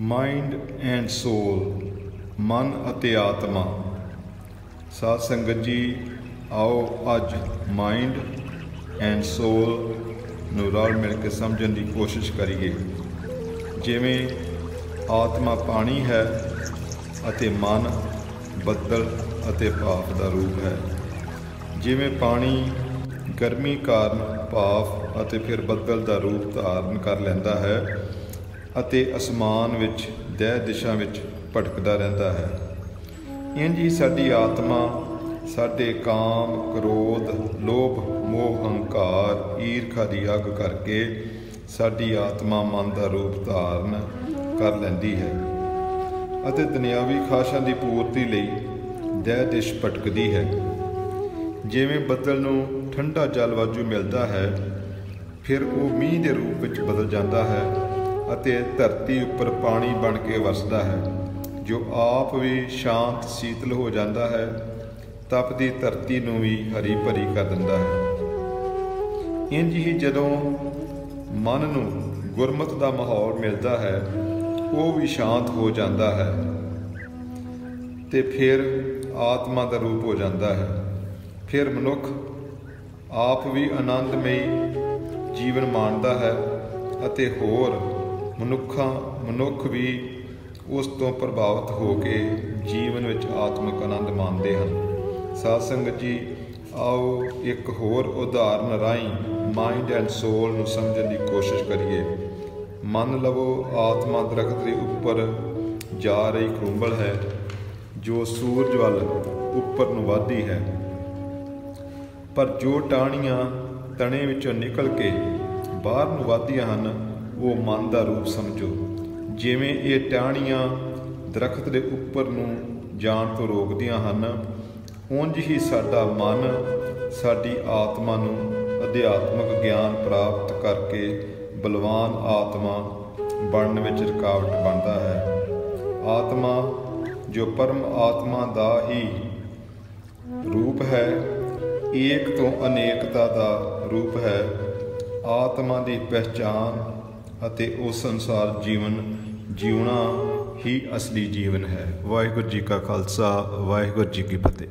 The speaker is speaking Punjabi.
ਮਾਈਂਡ ਐਂਡ ਸੋਲ ਮਨ ਅਤੇ ਆਤਮਾ। ਸਾਧ ਸੰਗਤ ਜੀ, ਆਓ ਅੱਜ ਮਾਈਂਡ ਐਂਡ ਸੋਲ ਨੂੰ ਰਲ ਮਿਲ ਕੇ ਸਮਝਣ ਦੀ ਕੋਸ਼ਿਸ਼ ਕਰੀਏ। ਜਿਵੇਂ ਆਤਮਾ ਪਾਣੀ ਹੈ ਅਤੇ ਮਨ ਬੱਦਲ ਅਤੇ ਭਾਫ ਦਾ ਰੂਪ ਹੈ। ਜਿਵੇਂ ਪਾਣੀ ਗਰਮੀ ਕਾਰਨ ਭਾਫ ਅਤੇ ਫਿਰ ਬੱਦਲ ਦਾ ਰੂਪ ਧਾਰਨ ਕਰ ਲੈਂਦਾ ਹੈ ਅਤੇ ਅਸਮਾਨ ਵਿੱਚ ਦਹਿ ਦਿਸ਼ਾ ਵਿੱਚ ਭਟਕਦਾ ਰਹਿੰਦਾ ਹੈ। ਇੰਜ ਹੀ ਸਾਡੀ ਆਤਮਾ ਸਾਡੇ ਕਾਮ, ਕ੍ਰੋਧ, ਲੋਭ, ਮੋਹ, ਹੰਕਾਰ, ਈਰਖਾ ਦੀ ਅੱਗ ਕਰਕੇ ਸਾਡੀ ਆਤਮਾ ਮਨ ਦਾ ਰੂਪ ਧਾਰਨ ਕਰ ਲੈਂਦੀ ਹੈ ਅਤੇ ਦੁਨਿਆਵੀ ਖਾਸ਼ਾਂ ਦੀ ਪੂਰਤੀ ਲਈ ਦਹਿ ਦਿਸ਼ ਭਟਕਦੀ ਹੈ। ਜਿਵੇਂ ਬੱਦਲ ਨੂੰ ਠੰਡਾ ਜਲਵਾਜੂ ਮਿਲਦਾ ਹੈ ਫਿਰ ਉਹ ਮੀਂਹ ਦੇ ਰੂਪ ਵਿੱਚ ਬਦਲ ਜਾਂਦਾ ਹੈ। ਅਤੇ ਧਰਤੀ ਉੱਪਰ ਪਾਣੀ ਬਣ ਕੇ ਵਸਦਾ ਹੈ। ਜੋ ਆਪ ਵੀ ਸ਼ਾਂਤ ਸੀਤਲ ਹੋ ਜਾਂਦਾ ਹੈ ਤਪਦੀ ਧਰਤੀ ਨੂੰ ਵੀ ਹਰੀ ਭਰੀ ਕਰ ਦਿੰਦਾ ਹੈ। ਇੰਜ ਹੀ ਜਦੋਂ ਮਨ ਨੂੰ ਗੁਰਮਤ ਦਾ ਮਾਹੌਲ ਮਿਲਦਾ ਹੈ, ਉਹ ਵੀ ਸ਼ਾਂਤ ਹੋ ਜਾਂਦਾ ਹੈ ਤੇ ਫਿਰ ਆਤਮਾ ਦਾ ਰੂਪ ਹੋ ਜਾਂਦਾ ਹੈ। ਫਿਰ ਮਨੁੱਖ ਆਪ ਵੀ ਆਨੰਦਮਈ ਜੀਵਨ ਮਾਣਦਾ ਹੈ ਅਤੇ ਹੋਰ ਮਨੁੱਖਾਂ, ਮਨੁੱਖ ਵੀ ਉਸ ਤੋਂ ਪ੍ਰਭਾਵਿਤ ਹੋ ਕੇ ਜੀਵਨ ਵਿੱਚ ਆਤਮਿਕ ਆਨੰਦ ਮਾਣਦੇ ਹਨ। ਸਾਧ ਸੰਗਤ ਜੀ, ਆਓ ਇੱਕ ਹੋਰ ਉਦਾਹਰਨ ਰਾਹੀਂ ਮਾਈਂਡ ਐਂਡ ਸੋਲ ਨੂੰ ਸਮਝਣ ਦੀ ਕੋਸ਼ਿਸ਼ ਕਰੀਏ। ਮੰਨ ਲਵੋ, ਆਤਮਾ ਦਰਖਤ ਦੇ ਉੱਪਰ ਜਾ ਰਹੀ ਖੁੰਬਲ ਹੈ, ਜੋ ਸੂਰਜ ਵੱਲ ਉੱਪਰ ਨੂੰ ਵਧਦੀ ਹੈ। ਪਰ ਜੋ ਟਾਹਣੀਆਂ ਤਣੇ ਵਿੱਚੋਂ ਨਿਕਲ ਕੇ ਬਾਹਰ ਨੂੰ ਵਧਦੀਆਂ ਹਨ ਉਹ ਮਨ ਦਾ ਰੂਪ ਸਮਝੋ। ਜਿਵੇਂ ਇਹ ਟਾਹਣੀਆਂ ਦਰਖਤ ਦੇ ਉੱਪਰ ਨੂੰ ਜਾਣ ਤੋਂ ਰੋਕਦੀਆਂ ਹਨ, ਉਂਝ ਹੀ ਸਾਡਾ ਮਨ ਸਾਡੀ ਆਤਮਾ ਨੂੰ ਅਧਿਆਤਮਕ ਗਿਆਨ ਪ੍ਰਾਪਤ ਕਰਕੇ ਬਲਵਾਨ ਆਤਮਾ ਬਣਨ ਵਿੱਚ ਰੁਕਾਵਟ ਬਣਦਾ ਹੈ। ਆਤਮਾ ਜੋ ਪਰਮ ਆਤਮਾ ਦਾ ਹੀ ਰੂਪ ਹੈ, ਏਕ ਤੋਂ ਅਨੇਕਤਾ ਦਾ ਰੂਪ ਹੈ। ਆਤਮਾ ਦੀ ਪਹਿਚਾਨ ਅਤੇ ਉਸ ਅਨੁਸਾਰ ਜੀਵਨ ਜਿਉਣਾ ਹੀ ਅਸਲੀ ਜੀਵਨ ਹੈ। ਵਾਹਿਗੁਰੂ ਜੀ ਕਾ ਖਾਲਸਾ, ਵਾਹਿਗੁਰੂ ਜੀ ਕੀ ਫਤਿਹ।